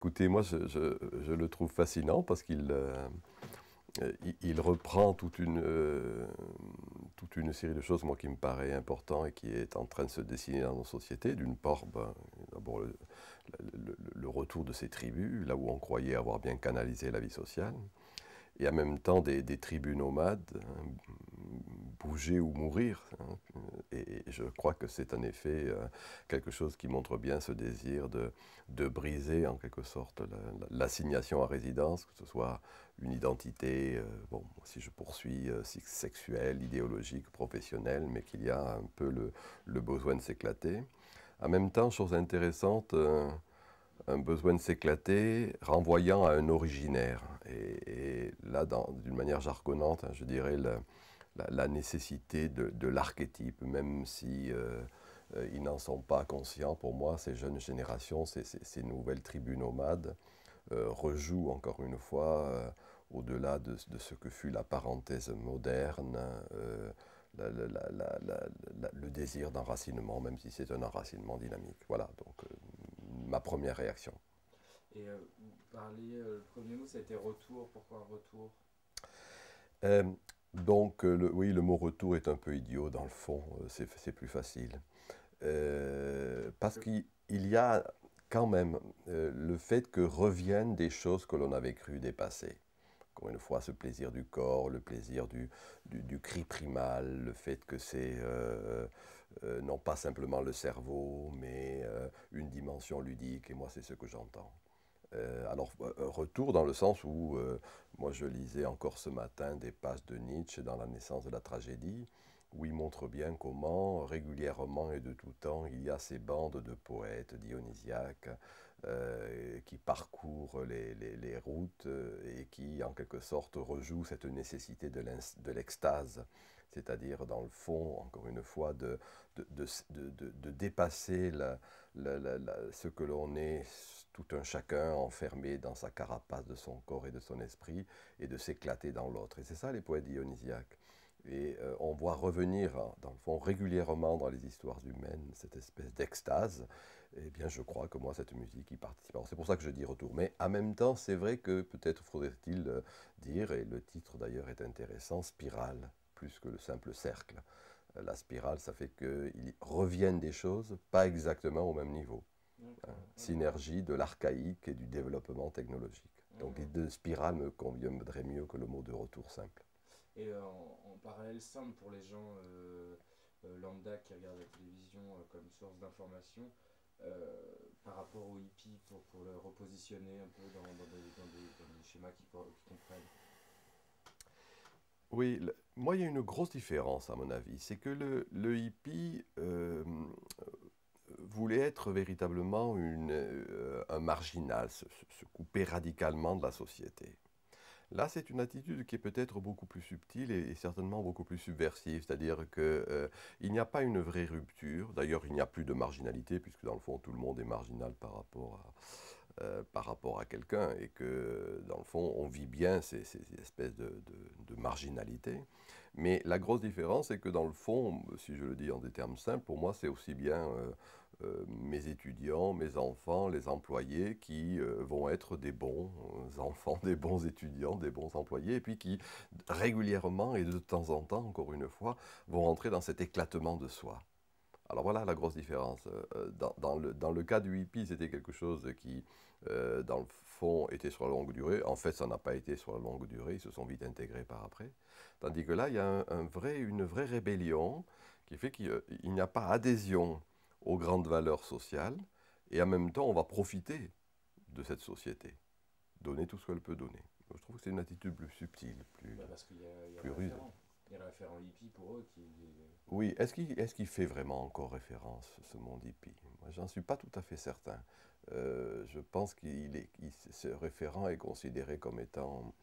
Écoutez, moi, je, le trouve fascinant parce qu'il euh, il, reprend toute une, euh, toute une série de choses, moi, qui me paraît important et qui est en train de se dessiner dans nos sociétés. D'une part, ben, d'abord, le, retour de ces tribus, là où on croyait avoir bien canalisé la vie sociale et en même temps des, tribus nomades, hein, bouger ou mourir. Hein. et, je crois que c'est en effet euh, quelque chose qui montre bien ce désir de, de briser en quelque sorte l'assignation à résidence, que ce soit une identité, euh, bon, si je poursuis, euh, sexuelle, idéologique, professionnelle, mais qu'il y a un peu le, le besoin de s'éclater. En même temps, chose intéressante, un besoin de s'éclater, renvoyant à un originaire. Et, là, d'une manière jargonnante, hein, je dirais la, nécessité de, l'archétype, même si euh, euh, n'en sont pas conscients. Pour moi, ces jeunes générations, ces, nouvelles tribus nomades, euh, rejouent encore une fois, au-delà de, ce que fut la parenthèse moderne, le désir d'enracinement, même si c'est un enracinement dynamique. Voilà, donc ma première réaction. Parliez, euh, le premier mot, c'était retour. Pourquoi retour? Donc, le, oui, le mot retour est un peu idiot dans le fond, c'est plus facile. parce qu'il y a quand même le fait que reviennent des choses que l'on avait cru dépasser encore une fois, ce plaisir du corps, le plaisir du, cri primal, le fait que c'est euh, euh, non pas simplement le cerveau, mais euh, une dimension ludique, et moi c'est ce que j'entends. Alors, retour dans le sens où, moi je lisais encore ce matin des pages de Nietzsche dans La naissance de la tragédie, où il montre bien comment, régulièrement et de tout temps, il y a ces bandes de poètes dionysiaques euh, qui parcourent les, les, routes euh, et qui, en quelque sorte, rejouent cette nécessité de l'extase, c'est-à-dire, dans le fond, encore une fois, de, de, de, de dépasser ce que l'on est tout un chacun enfermé dans sa carapace de son corps et de son esprit, et de s'éclater dans l'autre. Et c'est ça les poètes dionysiaques. Et euh, on voit revenir, hein, dans le fond, régulièrement dans les histoires humaines, cette espèce d'extase. Eh bien, je crois que moi, cette musique y participe. C'est pour ça que je dis retour. Mais en même temps, c'est vrai que peut-être faudrait-il euh, dire, et le titre d'ailleurs est intéressant, spirale, plus que le simple cercle. Euh, la spirale, ça fait qu'il reviennent des choses pas exactement au même niveau. Hein. Synergie de l'archaïque et du développement technologique. Donc l'idée de spirale me conviendrait mieux que le mot de retour simple. Et euh, en, parallèle simple pour les gens euh, euh, lambda qui regardent la télévision comme source d'information, par rapport aux hippies pour, le repositionner un peu dans, des, schémas qui, comprennent Oui, moi il y a une grosse différence à mon avis. C'est que le, hippie voulait être véritablement un marginal, se, couper radicalement de la société. Là, c'est une attitude qui est peut-être beaucoup plus subtile et, certainement beaucoup plus subversive, c'est-à-dire qu'il euh, n'y a pas une vraie rupture. D'ailleurs, il n'y a plus de marginalité, puisque dans le fond, tout le monde est marginal par rapport à, euh, à quelqu'un, et que dans le fond, on vit bien ces, espèces de, de, marginalité. Mais la grosse différence, c'est que dans le fond, si je le dis en des termes simples, pour moi, c'est aussi bien euh, mes étudiants, mes enfants, les employés qui euh, vont être des bons euh, enfants, des bons étudiants, des bons employés, et puis qui régulièrement et de temps en temps, encore une fois, vont rentrer dans cet éclatement de soi. Alors voilà la grosse différence. Dans, le, dans le, cas du hippie, c'était quelque chose qui, dans le fond, était sur la longue durée. En fait, ça n'a pas été sur la longue durée, ils se sont vite intégrés par après. Tandis que là, il y a un vrai, une vraie rébellion qui fait qu'il n'y a pas adhésion aux grandes valeurs sociales, et en même temps, on va profiter de cette société, donner tout ce qu'elle peut donner. Je trouve que c'est une attitude plus subtile, plus, bah, parce qu'il y a, plus rude. Il y a le référent hippie pour eux qui... Oui, est-ce qu'il est qu'il fait vraiment encore référence, ce monde hippie? Moi, j'en suis pas tout à fait certain. Euh, je pense qu'il est, ce référent est considéré comme étant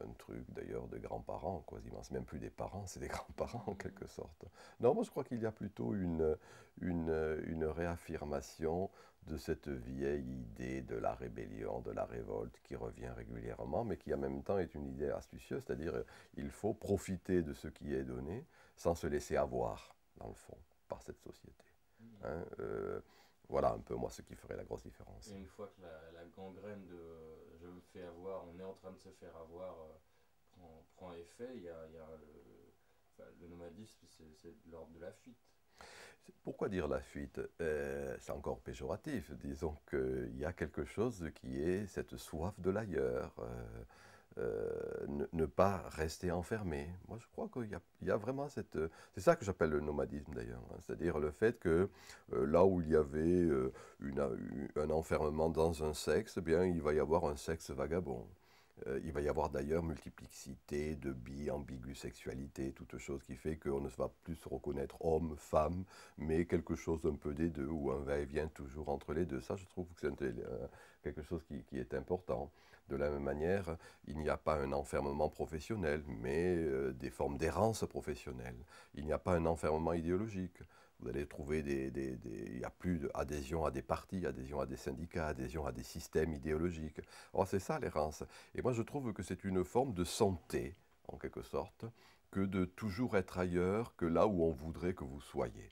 un truc d'ailleurs de grands-parents, quasiment. C'est même plus des parents, c'est des grands-parents en quelque sorte. Non, moi je crois qu'il y a plutôt une, une, une, réaffirmation de cette vieille idée de la rébellion, de la révolte qui revient régulièrement, mais qui en même temps est une idée astucieuse, c'est-à-dire il faut profiter de ce qui est donné sans se laisser avoir, dans le fond, par cette société. Hein, euh, Voilà un peu moi ce qui ferait la grosse différence. Et une fois que la, gangrène de avoir, on est en train de se faire avoir, prend, effet, il y a, le, nomadisme, c'est l'ordre de la fuite. Pourquoi dire la fuite? Euh, C'est encore péjoratif. Disons qu'il y a quelque chose qui est cette soif de l'ailleurs. Euh, euh, ne, pas rester enfermé. Moi, je crois qu'il y, a vraiment cette... C'est ça que j'appelle le nomadisme, d'ailleurs. Hein. C'est-à-dire le fait que là où il y avait un enfermement dans un sexe, eh bien, il va y avoir un sexe vagabond. Euh, il va y avoir d'ailleurs multiplicité de bi, ambigu sexualité, toute chose qui fait qu'on ne va plus se reconnaître homme, femme, mais quelque chose un peu des deux, ou un va-et-vient toujours entre les deux. Ça, je trouve que c'est euh, quelque chose qui, est important. De la même manière, il n'y a pas un enfermement professionnel, mais euh, des formes d'errance professionnelle. Il n'y a pas un enfermement idéologique. Vous allez trouver des, Il n'y a plus d'adhésion à des partis, adhésion à des syndicats, adhésion à des systèmes idéologiques. C'est ça l'errance. Et moi, je trouve que c'est une forme de santé, en quelque sorte, que de toujours être ailleurs que là où on voudrait que vous soyez.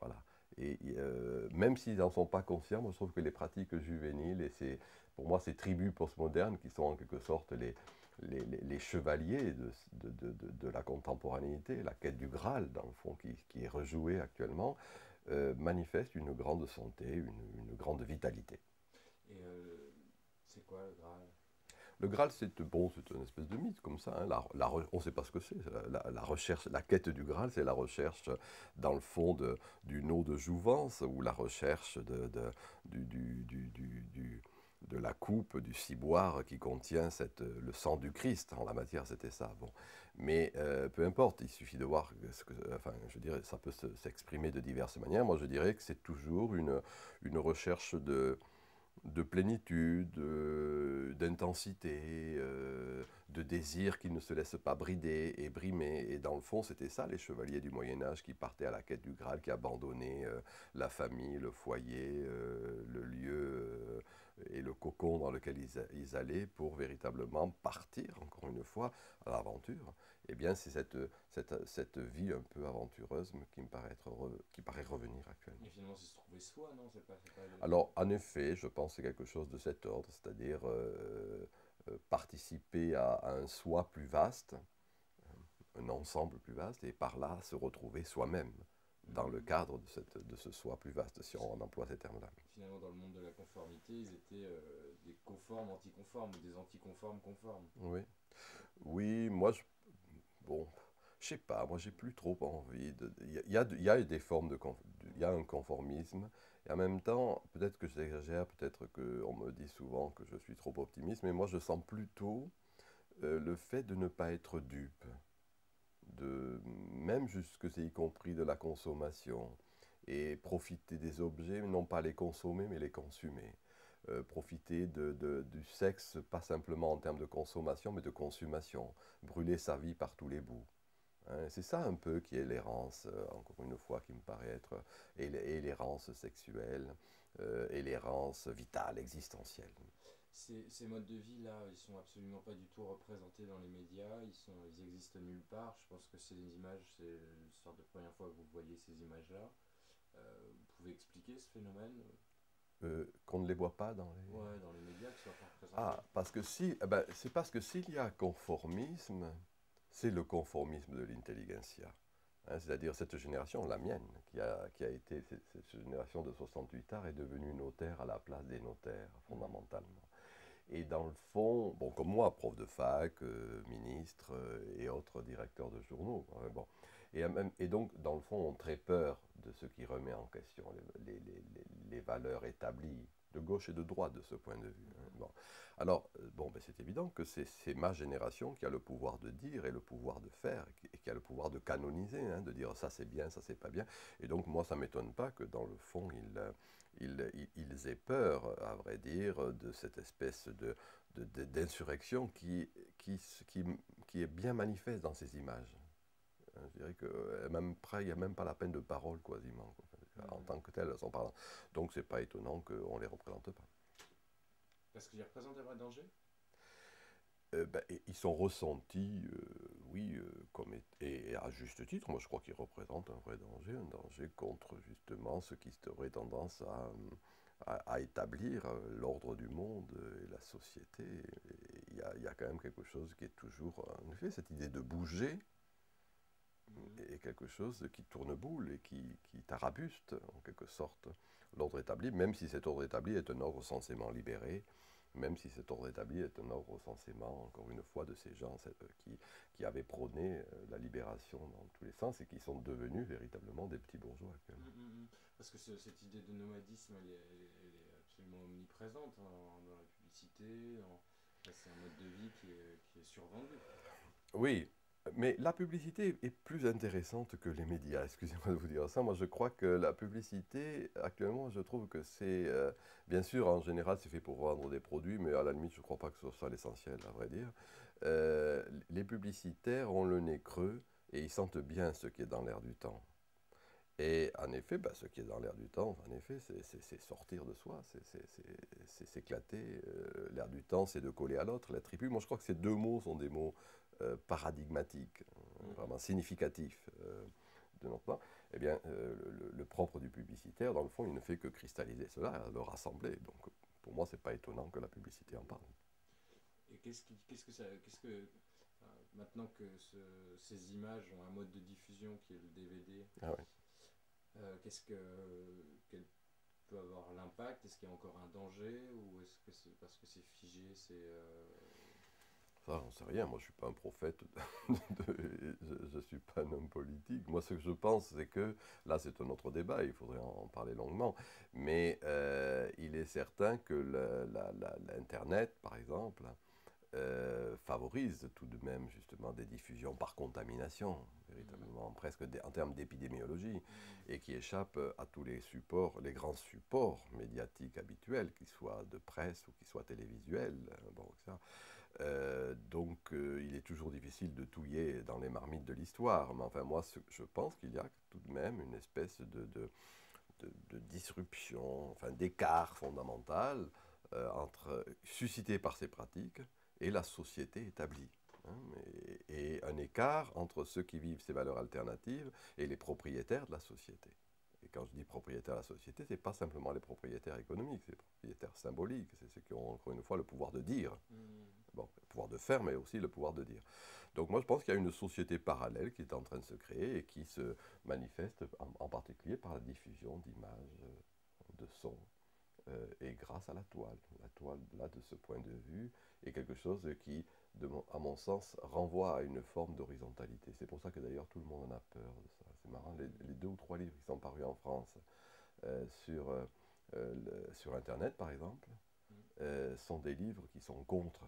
Voilà. Et euh, même s'ils n'en sont pas conscients, moi, je trouve que les pratiques juvéniles, et pour moi, ces tribus postmodernes qui sont en quelque sorte les, les, chevaliers de, la contemporanéité, la quête du Graal, dans le fond, qui, est rejouée actuellement, euh, manifeste une grande santé, une, grande vitalité. Et euh, c'est quoi le Graal? Le Graal, c'est bon, c'est une espèce de mythe comme ça. Hein. on ne sait pas ce que c'est. La, recherche, la quête du Graal, c'est la recherche dans le fond du nom de jouvence ou la recherche de, du de la coupe du ciboire qui contient cette, le sang du Christ. En la matière, c'était ça. Bon. Mais euh, peu importe, il suffit de voir, ce que, enfin, je dirais, ça peut s'exprimer de diverses manières. Moi, je dirais que c'est toujours une, une recherche de, de plénitude, d'intensité, euh, de désir qui ne se laisse pas brider et brimer. Et dans le fond, c'était ça, les chevaliers du Moyen Âge qui partaient à la quête du Graal, qui abandonnaient euh, la famille, le foyer, le lieu et le cocon dans lequel ils, allaient pour véritablement partir, encore une fois, à l'aventure, eh bien, c'est cette, cette, cette, vie un peu aventureuse qui me paraît, être qui paraît revenir actuellement. Et finalement, c'est se trouver soi, non? Pas, pas Alors, en effet, je pense que c'est quelque chose de cet ordre, c'est-à-dire euh, euh, participer à, un soi plus vaste, un ensemble plus vaste, et par là se retrouver soi-même dans le cadre de, cette, de ce soi plus vaste, si on emploie ces termes-là. Finalement, dans le monde de la conformité, ils étaient euh, des conformes anticonformes ou des anticonformes conformes. Oui. Oui, moi, je, bon, je sais pas, moi j'ai plus trop envie de... Il y a, y a, des formes de... Il y a un conformisme, et en même temps, peut-être que j'exagère, peut-être qu'on me dit souvent que je suis trop optimiste, mais moi je sens plutôt euh, le fait de ne pas être dupe de même jusque y compris de la consommation et profiter des objets, non pas les consommer mais les consumer. Euh, profiter de, du sexe, pas simplement en termes de consommation, mais de consommation. Brûler sa vie par tous les bouts. Hein. c'est ça un peu qui est l'errance, euh, encore une fois, qui me paraît être, et l'errance sexuelle, euh, et l'errance vitale, existentielle ces, modes de vie-là, ils sont absolument pas du tout représentés dans les médias, ils, sont, ils existent nulle part. Je pense que ces images, c'est une sorte de première fois que vous voyez ces images-là. Euh, vous pouvez expliquer ce phénomène? Euh, Qu'on ne les voit pas dans les... Ouais, dans les médias, qui soient pas représentés. Ah, parce que si, eh ben, c'est parce que s'il y a conformisme, c'est le conformisme de l'intelligentsia. Hein, c'est-à-dire cette génération, la mienne, qui a, qui a été, cette, génération de 68 ans est devenue notaire à la place des notaires, fondamentalement. Et dans le fond, bon, comme moi, prof de fac, euh, ministre euh, et autres directeurs de journaux, hein, bon. Et, et, donc, dans le fond, on très peur de ce qui remet en question les, les, les, valeurs établies de gauche et de droite de ce point de vue. Hein, bon. Alors, euh, bon, ben, c'est évident que c'est ma génération qui a le pouvoir de dire et le pouvoir de faire, et qui a le pouvoir de canoniser, hein, de dire ça c'est bien, ça c'est pas bien. Et donc, moi, ça ne m'étonne pas que dans le fond, il ils, aient peur, à vrai dire, de cette espèce de, d'insurrection qui, qui, qui, est bien manifeste dans ces images. Hein, je dirais que euh, même près, il n'y a même pas la peine de parole quasiment, en tant que telles, sont parlant. Donc c'est pas étonnant qu'on ne les représente pas. Parce qu'ils représentent un vrai danger? Euh, ben, ils sont ressentis, oui, comme, et, à juste titre, moi je crois qu'ils représentent un vrai danger, un danger contre justement ce qui aurait tendance à, à, établir l'ordre du monde et la société. Il y, y, a quand même quelque chose qui est toujours, en effet, cette idée de bouger, et quelque chose qui tourne boule et qui, qui tarabuste en quelque sorte l'ordre établi, même si cet ordre établi est un ordre censément libéré, même si cet ordre établi est un ordre censément, encore une fois, de ces gens euh, qui, qui avaient prôné euh, la libération dans tous les sens et qui sont devenus véritablement des petits bourgeois. Mmh, mmh, mmh. Parce que cette idée de nomadisme, elle est, absolument omniprésente hein, dans la publicité, c'est un mode de vie qui est, qui est survendu. Oui, mais la publicité est plus intéressante que les médias, excusez-moi de vous dire ça. Moi, je crois que la publicité, actuellement, je trouve que c'est, euh, bien sûr, en général, c'est fait pour vendre des produits, mais à la limite, je ne crois pas que ce soit l'essentiel, à vrai dire. Euh, les publicitaires ont le nez creux et ils sentent bien ce qui est dans l'air du temps. Et en effet, bah, ce qui est dans l'air du temps, en effet, c'est sortir de soi, c'est s'éclater. Euh, l'air du temps, c'est de coller à l'autre, la tribu. Moi, je crois que ces deux mots sont des mots euh, paradigmatique, euh, vraiment significatif euh, de notre temps, eh bien, le, propre du publicitaire, dans le fond, il ne fait que cristalliser cela, le rassembler. Donc, pour moi, ce n'est pas étonnant que la publicité en parle. Et qu'est-ce que ça, qu'est-ce que maintenant que ces images ont un mode de diffusion qui est le DVD, ah qu'est-ce que quel peut avoir l'impact? Est-ce qu'il y a encore un danger ou est-ce que c'est parce que c'est figé, c'est ça, j'en sais rien. Moi, je ne suis pas un prophète, je ne suis pas un homme politique. Moi, ce que je pense, c'est que, là, c'est un autre débat, il faudrait en parler longuement, mais euh, il est certain que l'Internet, par exemple, euh, favorise tout de même justement des diffusions par contamination, véritablement, presque en termes d'épidémiologie, et qui échappe à tous les supports, les grands supports médiatiques habituels, qu'ils soient de presse ou qu'ils soient télévisuels, bon, etc. Euh, donc euh, il est toujours difficile de touiller dans les marmites de l'histoire. Mais enfin, moi, je pense qu'il y a tout de même une espèce de, de, disruption, enfin d'écart fondamental euh, entre, suscité par ces pratiques et la société établie. Hein, et, un écart entre ceux qui vivent ces valeurs alternatives et les propriétaires de la société. Et quand je dis propriétaires de la société, ce n'est pas simplement les propriétaires économiques, c'est les propriétaires symboliques, c'est ceux qui ont encore une fois le pouvoir de dire. Mmh. Bon, le pouvoir de faire, mais aussi le pouvoir de dire. Donc moi je pense qu'il y a une société parallèle qui est en train de se créer et qui se manifeste en, particulier par la diffusion d'images, euh, de sons, euh, et grâce à la toile. La toile, là, de ce point de vue, est quelque chose qui, à mon sens, renvoie à une forme d'horizontalité. C'est pour ça que d'ailleurs tout le monde en a peur de ça. C'est marrant, les, deux ou trois livres qui sont parus en France euh, sur, sur Internet, par exemple, mm. sont des livres qui sont contre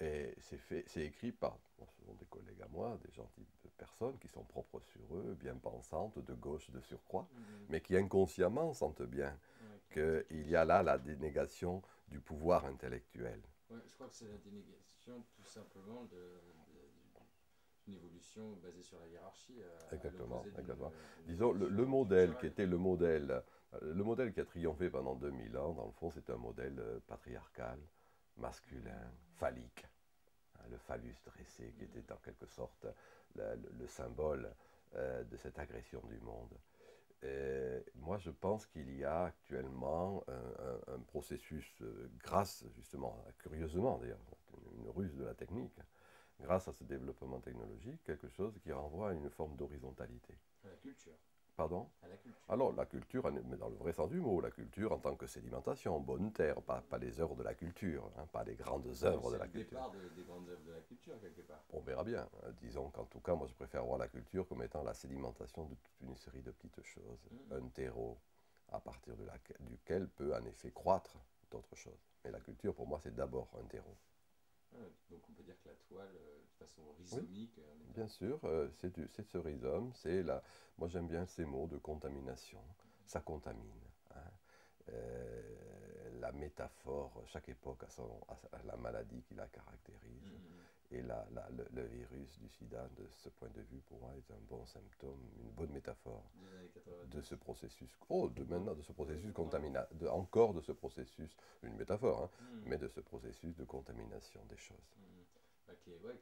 et c'est écrit par ce sont des collègues à moi, des gentilles personnes qui sont propres sur eux, bien pensantes, de gauche de surcroît, mhm. mais qui inconsciemment sentent bien qu'il y a là la dénégation du pouvoir intellectuel. je crois que c'est la dénégation tout simplement d'une évolution basée sur la hiérarchie. exactement, exactement. Disons, le, le, modèle qui était le modèle, le modèle qui a triomphé pendant 2000 ans, dans le fond, c'est un modèle euh, patriarcal masculin, phallique. Hein, le phallus dressé, qui était en quelque sorte le, symbole euh, de cette agression du monde. moi, je pense qu'il y a actuellement un, processus, euh, grâce justement, curieusement d'ailleurs, une ruse de la technique, grâce à ce développement technologique, quelque chose qui renvoie à une forme d'horizontalité. La culture. Pardon à la culture. Alors, la culture, mais dans le vrai sens du mot, la culture en tant que sédimentation, bonne terre, pas, pas les œuvres de la culture, hein, pas les grandes œuvres de la culture. C'est le départ des grandes œuvres de la culture, quelque part. On verra bien. Hein. Disons qu'en tout cas, moi, je préfère voir la culture comme étant la sédimentation de toute une série de petites choses. Mmh. Un terreau à partir de duquel peut en effet croître d'autres choses. Mais la culture, pour moi, c'est d'abord un terreau. Donc on peut dire que la toile, euh, de façon rhizomique. Euh, bien sûr, euh, c'est ce rhizome, c'est la. Moi j'aime bien ces mots de contamination. Ça contamine. Hein. la métaphore, chaque époque a, son, la maladie qui la caractérise. Et la, le, virus du sida, de ce point de vue, pour moi, est un bon symptôme, une bonne métaphore de ce processus. Oh, de maintenant, de ce processus contaminant, de, encore de ce processus, une métaphore, hein, mm. mais de ce processus de contamination des choses. Mm. ouais,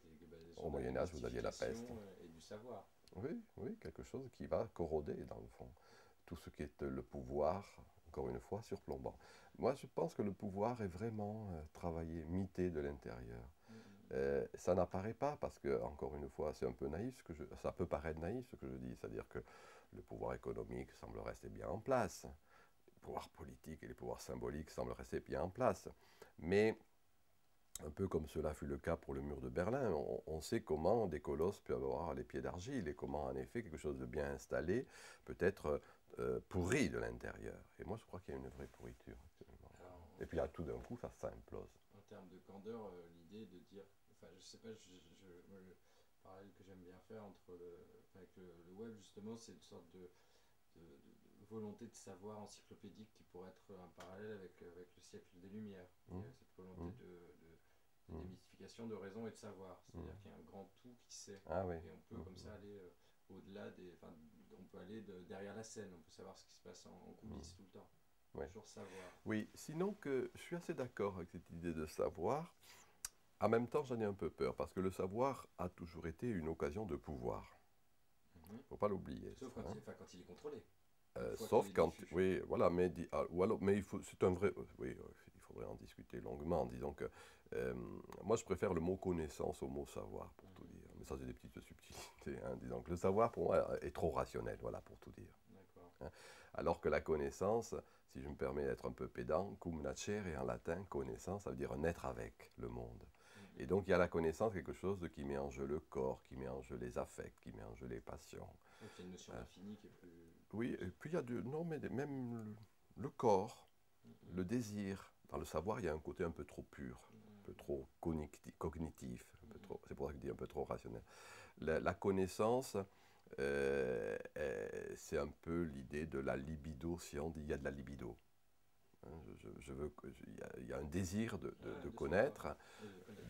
Au Moyen-Âge, vous aviez la peste. Et du savoir. Oui, oui, quelque chose qui va corroder, dans le fond, tout ce qui est le pouvoir, encore une fois, surplombant. Moi, je pense que le pouvoir est vraiment euh, travaillé, mité de l'intérieur. Euh, ça n'apparaît pas parce que, encore une fois, c'est un peu naïf, ce que je, ça peut paraître naïf ce que je dis, c'est-à-dire que le pouvoir économique semble rester bien en place, le pouvoir politique et les pouvoirs symboliques semblent rester bien en place. Mais, un peu comme cela fut le cas pour le mur de Berlin, on, sait comment des colosses peuvent avoir les pieds d'argile et comment, en effet, quelque chose de bien installé peut être euh, pourri de l'intérieur. Et moi, je crois qu'il y a une vraie pourriture actuellement. et puis, à tout d'un coup, ça s'implose. En termes de candeur, euh, l'idée de dire je sais pas, je, le parallèle que j'aime bien faire entre le, avec le, web, justement, c'est une sorte de, volonté de savoir encyclopédique qui pourrait être un parallèle avec, avec le siècle des Lumières. Mmh. Cette volonté mmh. de, mmh. démystification de raison et de savoir. C'est-à-dire qu'il y a un grand tout qui sait. Ah et on peut comme ça aller euh, au-delà des. Enfin, on peut aller derrière la scène, on peut savoir ce qui se passe en, coulisses tout le temps. Toujours savoir. Oui, sinon que je suis assez d'accord avec cette idée de savoir. En même temps, j'en ai un peu peur, parce que le savoir a toujours été une occasion de pouvoir. Il mhm. ne faut pas l'oublier. Sauf quand, il, quand, il, est contrôlé. Euh, sauf quand, oui, voilà, mais, ah, ou alors, mais il faut, c'est un vrai, oui, euh, il faudrait en discuter longuement. Disons que euh, moi, je préfère le mot connaissance au mot savoir, pour tout dire. Mais ça, c'est des petites subtilités. Hein. Disons que le savoir, pour moi, est trop rationnel, voilà, pour tout dire. Hein. Alors que la connaissance, si je me permets d'être un peu pédant, cum nascere, et en latin, connaissance, ça veut dire naître avec le monde. Et donc il y a la connaissance, quelque chose qui met en jeu le corps, qui met en jeu les affects, qui met en jeu les passions. Donc il y a une notion d'infini qui est plus... Oui, et puis il y a de, non, mais même le, corps, mm-hmm. le désir. Dans le savoir, il y a un côté un peu trop pur, un peu trop cognitif, mm-hmm. c'est pour ça que je dis un peu trop rationnel. La, connaissance, euh, c'est un peu l'idée de la libido, si on dit il y a de la libido. Hein, je, veux, il y, a un désir de, de, connaître,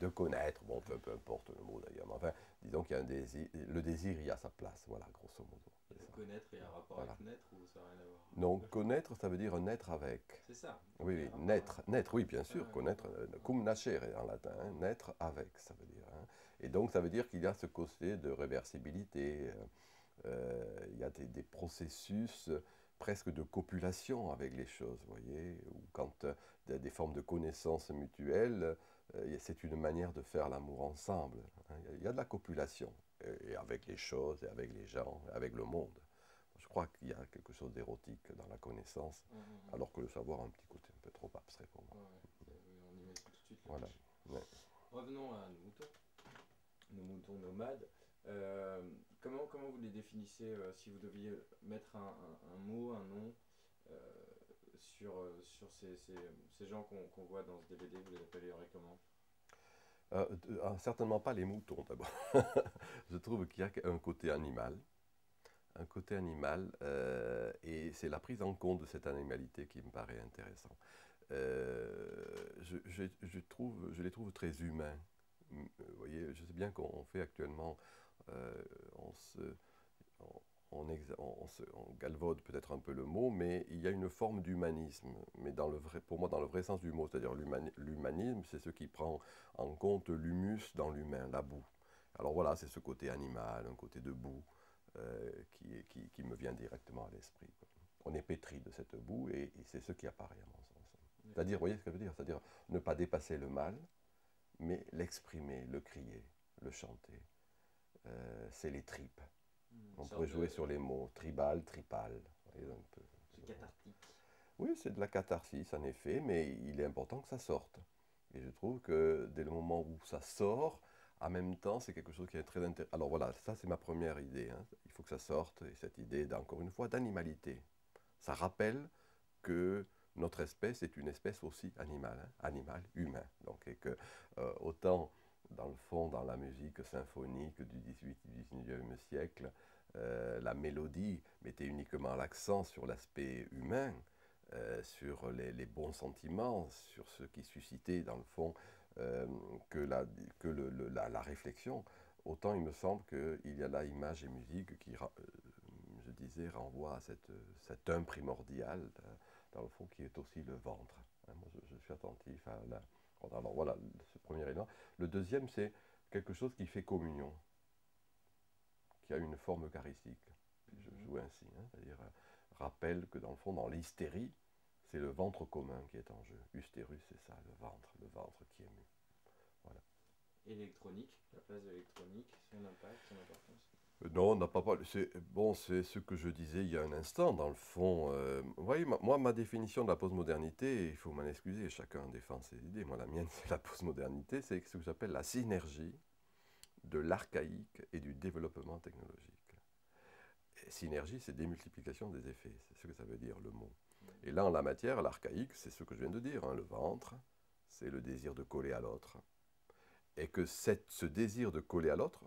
de connaître, bon, peu, peu, importe le mot d'ailleurs, mais enfin, disons qu'il y a un désir, le désir, il y a sa place, voilà, grosso modo. connaître, il y a un rapport avec naître ou ça n'a rien à voir? Non, connaître, ça veut dire naître avec. C'est ça. Oui, oui, naître, naître, oui, bien sûr, connaître, euh, cum nascere en latin, hein, naître avec, ça veut dire. Hein. Et donc, ça veut dire qu'il y a ce côté de réversibilité, euh, euh, il y a des, des processus presque de copulation avec les choses, voyez, ou quand euh, il y a des formes de connaissance mutuelle, euh, c'est une manière de faire l'amour ensemble. Hein. Il y a de la copulation, et avec les choses, et avec les gens, et avec le monde. Je crois qu'il y a quelque chose d'érotique dans la connaissance, mmh, mmh, mmh. alors que le savoir a un petit côté un peu trop abstrait pour moi. on y met tout de suite. Voilà. Revenons à nos moutons, nos moutons nomades. Euh, comment, comment vous les définissez euh, si vous deviez mettre un, mot, un nom euh, sur, sur ces, ces, ces gens qu'on voit dans ce DVD, vous les appelleriez comment? Ah, Certainement pas les moutons d'abord. Je trouve qu'il y a un côté animal. Un côté animal, et c'est la prise en compte de cette animalité qui me paraît intéressant. Je, je, je, je les trouve très humains. Vous voyez, je sais bien qu'on fait actuellement on, se, on, galvaude peut-être un peu le mot, mais il y a une forme d'humanisme, mais pour moi dans le vrai sens du mot, c'est-à-dire l'humanisme, c'est ce qui prend en compte l'humus dans l'humain, la boue. Alors voilà, c'est ce côté animal, un côté de boue euh, qui, me vient directement à l'esprit. On est pétri de cette boue et, c'est ce qui apparaît à mon sens. C'est-à-dire, vous voyez ce que je veux dire? C'est-à-dire ne pas dépasser le mal, mais l'exprimer, le crier, le chanter. Euh, c'est les tripes. Hmm, On pourrait jouer sur les mots tribal, tripal. C'est cathartique. Oui, c'est de la catharsis en effet, mais il est important que ça sorte. Et je trouve que dès le moment où ça sort, en même temps, c'est quelque chose qui est très intéressant. Alors voilà, ça c'est ma première idée. Hein. Il faut que ça sorte, et cette idée, encore une fois, d'animalité. Ça rappelle que notre espèce est une espèce aussi animale, hein. animal, humain. Donc, et que euh, autant dans le fond, dans la musique symphonique du 18 et 19e siècle, euh, la mélodie mettait uniquement l'accent sur l'aspect humain. euh, sur les, bons sentiments, sur ce qui suscitait dans le fond euh, que, la, que la, réflexion, autant il me semble qu'il y a là image et musique qui, je disais, renvoie à cette, cet un primordial, dans le fond, qui est aussi le ventre. Hein, moi, je, suis attentif à la... Alors voilà, ce premier élément. Le deuxième, c'est quelque chose qui fait communion, qui a une forme charistique. Je mhm. joue ainsi, hein, c'est-à-dire euh, rappelle que dans le fond, dans l'hystérie, c'est le ventre commun qui est en jeu. Hystérus, c'est ça, le ventre, le ventre qui est mu. Voilà. Et l'électronique, la place de l'électronique, son impact, son importance non, on n'a pas parlé. Bon, c'est ce que je disais il y a un instant, dans le fond. Euh, vous voyez, moi, ma définition de la postmodernité, il faut m'en excuser, chacun défend ses idées. Moi, la mienne, c'est la postmodernité, c'est ce que j'appelle la synergie de l'archaïque et du développement technologique. synergie, c'est démultiplication des effets, c'est ce que ça veut dire le mot. Et là, en la matière, l'archaïque, c'est ce que je viens de dire, hein, le ventre, c'est le désir de coller à l'autre. Et que cette, ce désir de coller à l'autre,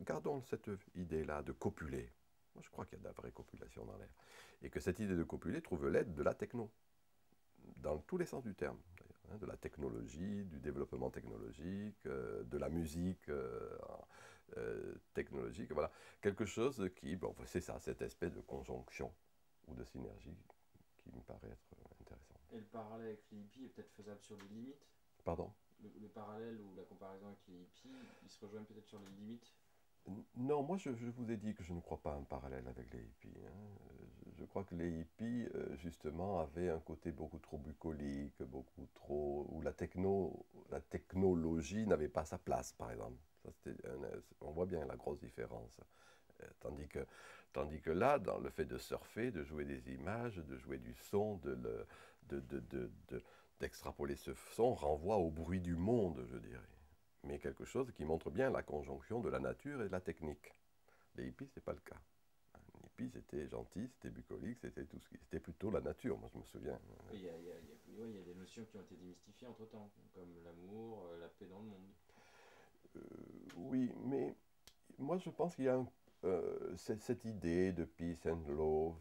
gardons cette idée-là de copuler. Moi, je crois qu'il y a de la vraie copulation dans l'air. Et que cette idée de copuler trouve l'aide de la techno, dans tous les sens du terme, hein, de la technologie, du développement technologique, euh, de la musique euh, euh, technologique, voilà. Quelque chose qui, bon, c'est ça, cette espèce de conjonction ou de synergie qui me paraît être intéressant. Et le parallèle avec les hippies est peut-être faisable sur les limites? Pardon? Le, parallèle ou la comparaison avec les hippies, ils se rejoignent peut-être sur les limites? Non, moi je, vous ai dit que je ne crois pas un parallèle avec les hippies. Hein. Je, crois que les hippies, euh, justement, avaient un côté beaucoup trop bucolique, beaucoup trop. où la, techno, la technologie n'avait pas sa place, par exemple. on voit bien la grosse différence. Euh, tandis, que, tandis que là, dans le fait de surfer, de jouer des images, de jouer du son, de, de, de, d'extrapoler ce son, renvoie au bruit du monde, je dirais mais quelque chose qui montre bien la conjonction de la nature et de la technique. Les hippies, ce n'est pas le cas. Les hippies, c'était gentil, c'était bucolique, c'était tout ce qui... C'était plutôt la nature, moi je me souviens. Il y, a, des notions qui ont été démystifiées entre-temps, comme l'amour, euh, la paix dans le monde. Euh, oui, mais moi je pense qu'il y a euh, cette, idée de peace and love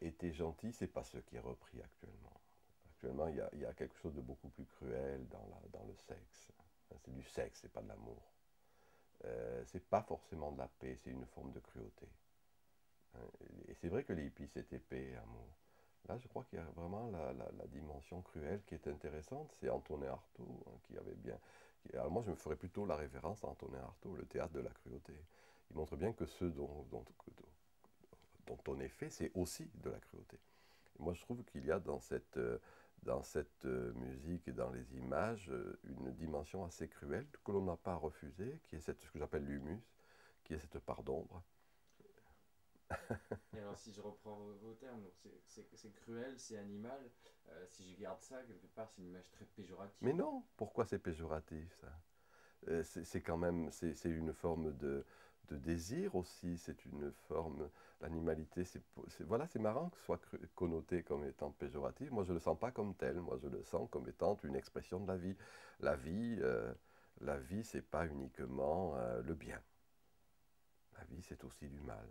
était gentil, c'est pas ce qui est repris actuellement. Actuellement, il y, a, il y, a, quelque chose de beaucoup plus cruel dans, la, dans le sexe. C'est du sexe, c'est pas de l'amour. Euh, c'est pas forcément de la paix, c'est une forme de cruauté. Hein, et c'est vrai que les hippies, c'était paix et amour. Là, je crois qu'il y a vraiment la, dimension cruelle qui est intéressante. C'est Antonin Artaud hein, qui avait bien. alors moi, je me ferais plutôt la référence à Antonin Artaud, le théâtre de la cruauté. Il montre bien que ce dont, on est fait, c'est aussi de la cruauté. Moi, je trouve qu'il y a dans cette, euh, dans cette euh, musique et dans les images euh, une dimension assez cruelle que l'on n'a pas refusée, qui est cette, ce que j'appelle l'humus, qui est cette part d'ombre. et alors si je reprends vos, termes, c'est cruel, c'est animal, euh, si je garde ça, quelque part c'est une image très péjorative. Mais non, pourquoi c'est péjoratif ça? C'est quand même, c'est une forme de, de désir aussi, c'est une forme, l'animalité, c'est, voilà, c'est marrant que ce soit connoté comme étant péjoratif. Moi, je ne le sens pas comme tel, moi, je le sens comme étant une expression de la vie. La vie, euh, la vie, c'est pas uniquement euh, le bien. La vie, c'est aussi du mal.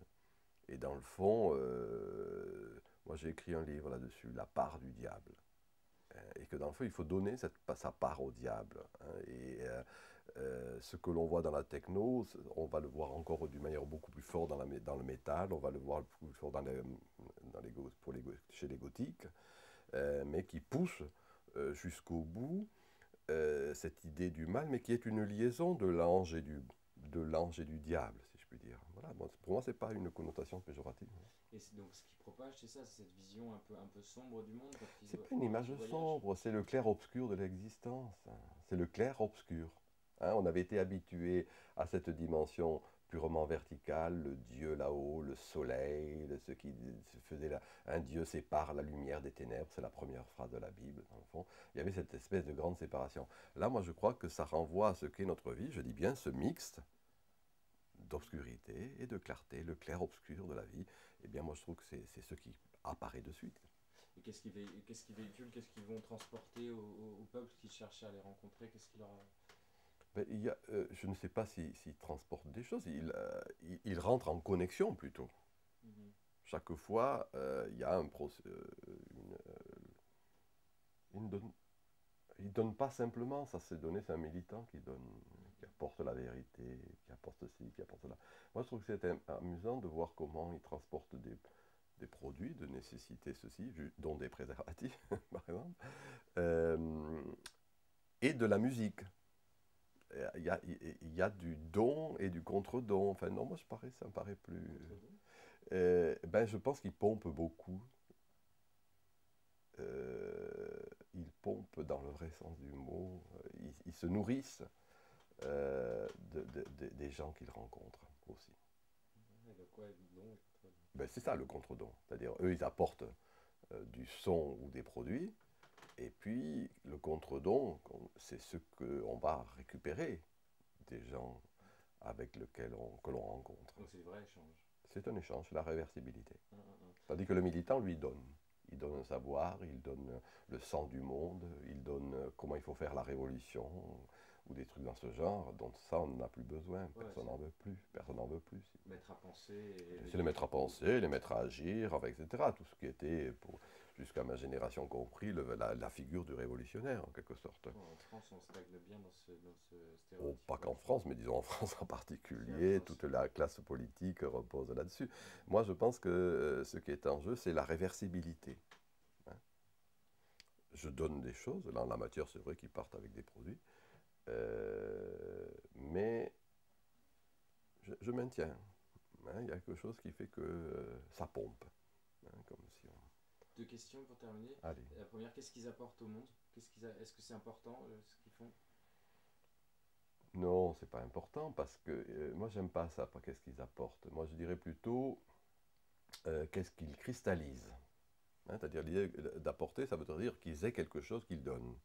Et dans le fond, euh, moi, j'ai écrit un livre là-dessus, La part du diable et que dans le fond, il faut donner cette, sa part au diable. Hein. et euh, ce que l'on voit dans la techno, on va le voir encore d'une manière beaucoup plus forte dans, la, dans le métal, on va le voir plus fort dans les, dans les, pour les, chez les gothiques, euh, mais qui pousse euh, jusqu'au bout cette idée du mal, mais qui est une liaison de l'ange et du, de l'ange et du diable, si je puis dire. Voilà, pour moi, ce n'est pas une connotation péjorative. Et donc, ce qui propage, c'est ça, c'est cette vision un peu, un peu sombre du monde C'est pas une image sombre, c'est le clair-obscur de l'existence. C'est le clair-obscur. Hein, on avait été habitué à cette dimension purement verticale, le Dieu là-haut, le soleil, ce qui faisait là, un Dieu sépare la lumière des ténèbres, c'est la première phrase de la Bible, dans le fond. Il y avait cette espèce de grande séparation. Là, moi, je crois que ça renvoie à ce qu'est notre vie, je dis bien ce mixte d'obscurité et de clarté, le clair-obscur de la vie. Eh bien, moi, je trouve que c'est ce qui apparaît de suite. Et qu'est-ce qu'ils véhiculent, qu'est-ce qu'ils vont transporter au, peuple qui cherchent à les rencontrer? Qu'est-ce qu'ils leur ben, il y a, euh, je ne sais pas s'il transporte des choses, il, euh, il, rentre en connexion plutôt. Mhm. chaque fois, euh, il y a un procès. Il ne donne, il donne pas simplement, ça c'est donné, c'est un militant qui donne, qui apporte la vérité, qui apporte ceci, qui apporte cela. Moi je trouve que c'est amusant de voir comment il transporte des, des produits de nécessité, ceci, dont des préservatifs, par exemple, et de la musique. Il y, a, y, a, du don et du contre-don. Enfin, non, moi, je parais, ça me paraît plus. Euh, ben, je pense qu'il pompe beaucoup. Euh, ils pompent dans le vrai sens du mot. Ils, se nourrissent de, des gens qu'ils rencontrent aussi. Ben, c'est ça le contre-don. C'est-à-dire, eux, ils apportent euh, du son ou des produits, et puis le contre-don, c'est ce qu'on va récupérer des gens avec lesquels on, que l'on rencontre. Donc c'est un vrai échange. C'est un échange, la réversibilité. Hum, hum, hum. Tandis que le militant, lui, donne. Il donne un savoir, il donne le sang du monde, il donne comment il faut faire la révolution, ou des trucs dans ce genre, dont ça, on n'en a plus besoin. Personne n'en veut plus. Personne n'en veut plus. Mettre à penser. C'est les mettre à penser, les mettre à agir, etc. Tout ce qui était, jusqu'à ma génération compris, la, figure du révolutionnaire, en quelque sorte. en France, on stagne bien dans ce, dans stéréotype. Oh, pas qu'en France, mais disons en France en particulier. Toute la classe politique repose là-dessus. Moi, je pense que euh, ce qui est en jeu, c'est la réversibilité. Hein. je donne des choses. Là, en la matière, c'est vrai qu'ils partent avec des produits. Euh, mais je, maintiens. Hein, il y a quelque chose qui fait que euh, ça pompe. Hein, comme si Deux questions pour terminer. La première, qu'est-ce qu'ils apportent au monde? Est-ce que c'est important euh, ce qu'ils font? Non, c'est pas important parce que moi j'aime pas ça, pas qu'est-ce qu'ils apportent. Moi je dirais plutôt qu'est-ce qu'ils cristallisent. Hein, c'est-à-dire l'idée d'apporter, ça veut dire qu'ils aient quelque chose qu'ils donnent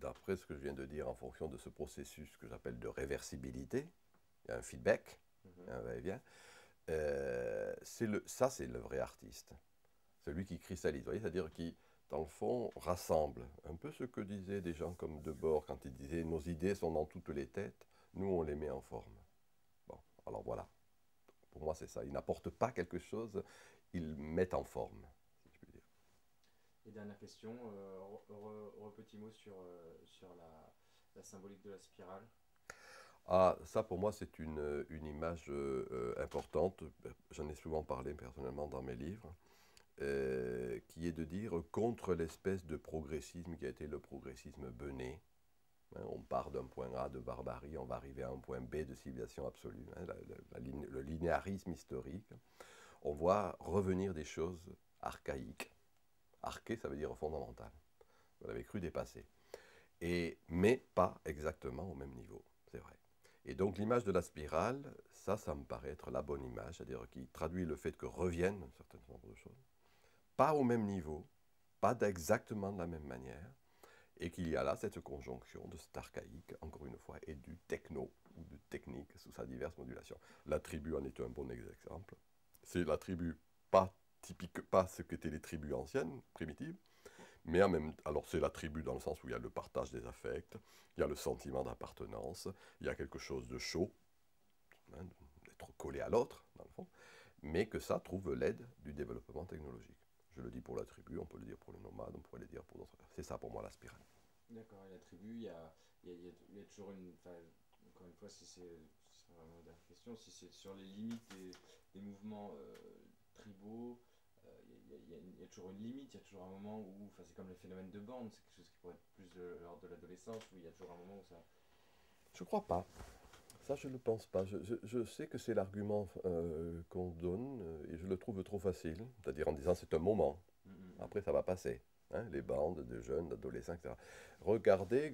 d'après ce que je viens de dire, en fonction de ce processus que j'appelle de réversibilité, il y a un feedback, mhm. un va-et-vient, euh, le, ça c'est le vrai artiste, celui qui cristallise, c'est-à-dire qui, dans le fond, rassemble. Un peu ce que disaient des gens comme Debord quand ils disaient nos idées sont dans toutes les têtes, nous on les met en forme. Bon, alors voilà. Pour moi c'est ça. Ils n'apportent pas quelque chose, ils mettent en forme. Et dernière question, euh, petit mot sur, euh, sur la, symbolique de la spirale. Ah, ça pour moi c'est une, une, image euh, importante, j'en ai souvent parlé personnellement dans mes livres, euh, qui est de dire contre l'espèce de progressisme qui a été le progressisme bené. Hein, on part d'un point A de barbarie, on va arriver à un point B de civilisation absolue, hein, le linéarisme historique. On voit revenir des choses archaïques Arché, ça veut dire fondamental. Vous l'avez cru dépasser. Et, mais pas exactement au même niveau, c'est vrai. Et donc l'image de la spirale, ça, ça me paraît être la bonne image, c'est-à-dire qui traduit le fait que reviennent un certain nombre de choses, pas au même niveau, pas exactement de la même manière, et qu'il y a là cette conjonction de cet archaïque, encore une fois, et du techno, ou du technique, sous sa diverse modulation. La tribu en est un bon exemple. C'est la tribu pas typique, pas ce qu'étaient les tribus anciennes, primitives, mais en même alors c'est la tribu dans le sens où il y a le partage des affects, il y a le sentiment d'appartenance, il y a quelque chose de chaud, hein, d'être collé à l'autre, dans le fond, mais que ça trouve l'aide du développement technologique. Je le dis pour la tribu, on peut le dire pour les nomades, on pourrait le dire pour d'autres. C'est ça pour moi la spirale. D'accord, et la tribu, il y a, y a, toujours une. encore une fois, si c'est vraiment la question, si c'est sur les limites des, des mouvements euh, tribaux, il y, a toujours une limite, il y a toujours un moment où, enfin c'est comme le phénomène de bande, c'est quelque chose qui pourrait être plus de l'ordre de l'adolescence, où il y a toujours un moment où ça... Je crois pas. Ça, je ne le pense pas. Je, je, sais que c'est l'argument euh, qu'on donne euh, et je le trouve trop facile. C'est-à-dire en disant c'est un moment. Mm, mm, mm. Après, ça va passer. Hein, les bandes de jeunes, d'adolescents, etc. Regardez,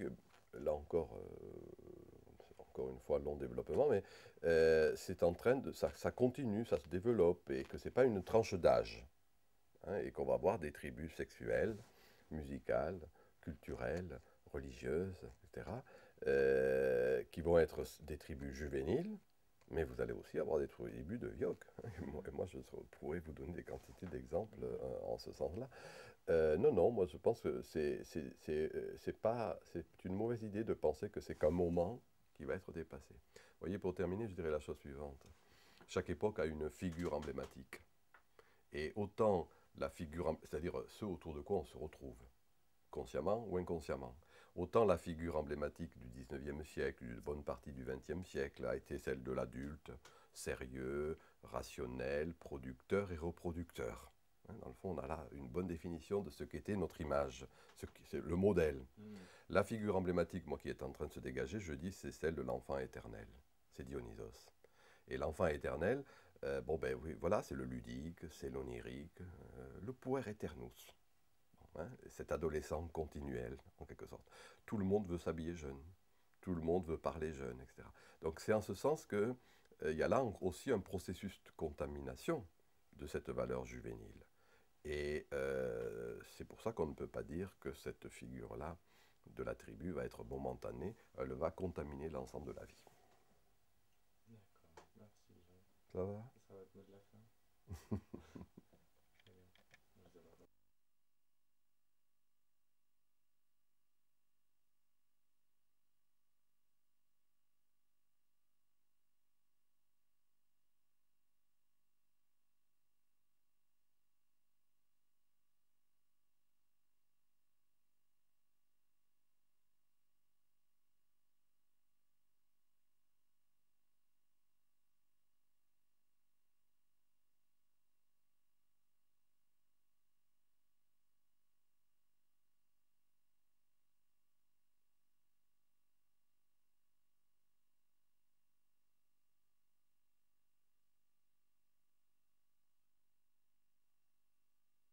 là encore, euh, encore une fois, long développement, mais c'est en train de. Ça, ça, continue, ça se développe et que ce n'est pas une tranche d'âge. Hein, et qu'on va avoir des tribus sexuelles, musicales, culturelles, religieuses, etc., euh, qui vont être des tribus juvéniles, mais vous allez aussi avoir des tribus de vioques. Et moi, je pourrais vous donner des quantités d'exemples euh, en ce sens-là. Euh, non, non, moi je pense que c'est une mauvaise idée de penser que c'est qu'un moment qui va être dépassé. Vous voyez, pour terminer, je dirais la chose suivante. Chaque époque a une figure emblématique. Et autant la figure, c'est-à-dire ceux autour de quoi on se retrouve, consciemment ou inconsciemment. Autant la figure emblématique du 19e siècle, d'une bonne partie du 20e siècle, a été celle de l'adulte, sérieux, rationnel, producteur et reproducteur. Hein, dans le fond, on a là une bonne définition de ce qu'était notre image, ce c'est le modèle. Mm. La figure emblématique, moi, qui est en train de se dégager, je dis, c'est celle de l'enfant éternel. C'est Dionysos. Et l'enfant éternel, euh, bon ben oui, voilà, c'est le ludique, c'est l'onirique, euh, le puer eternus. Hein, cet adolescent continuel, en quelque sorte. Tout le monde veut s'habiller jeune, tout le monde veut parler jeune, etc. Donc c'est en ce sens qu'il euh, y a là aussi un processus de contamination de cette valeur juvénile. Et euh, c'est pour ça qu'on ne peut pas dire que cette figure-là de la tribu va être momentanée, elle va contaminer l'ensemble de la vie. D'accord, merci. Ça va? Ça va être de la fin.